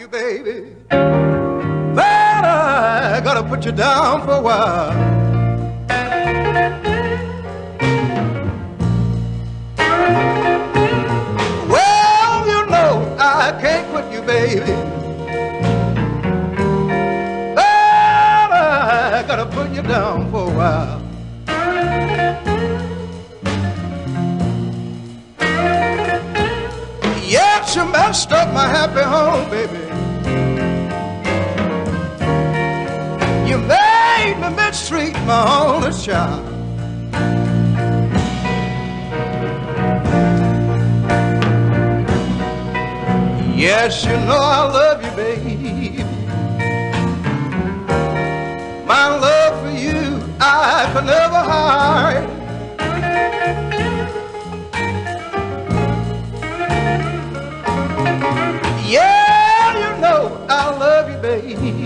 you, baby. Then I gotta put you down for a while. Well, you know I can't quit you, baby. Then I gotta put you down for a while. Yes, you messed up my happy home, baby. My only. Yes, you know I love you, baby. My love for you, I could never hide. Yeah, you know I love you, baby.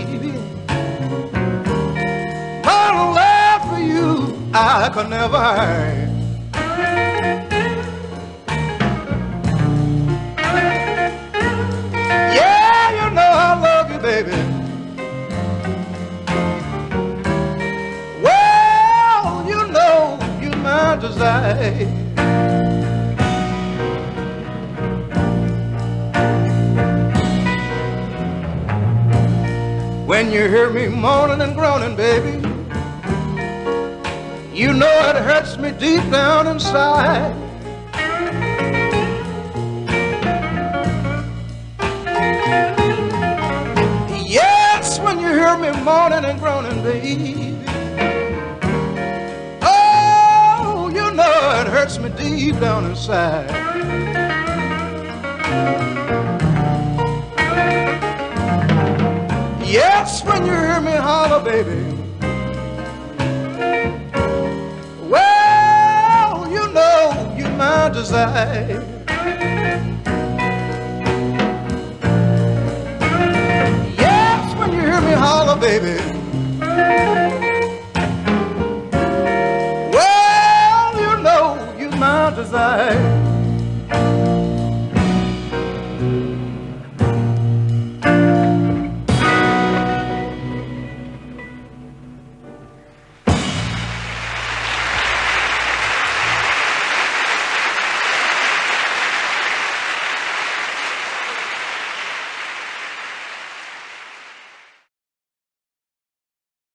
I could never. Yeah, you know I love you, baby. Well, you know you're my desire. When you hear me moaning and groaning, baby, you know it hurts me deep down inside. Yes, when you hear me moaning and groaning, baby. Oh, you know it hurts me deep down inside. Yes, when you hear me holler, baby. Desire. Yes, when you hear me holler, baby. Well, you know you're my desire.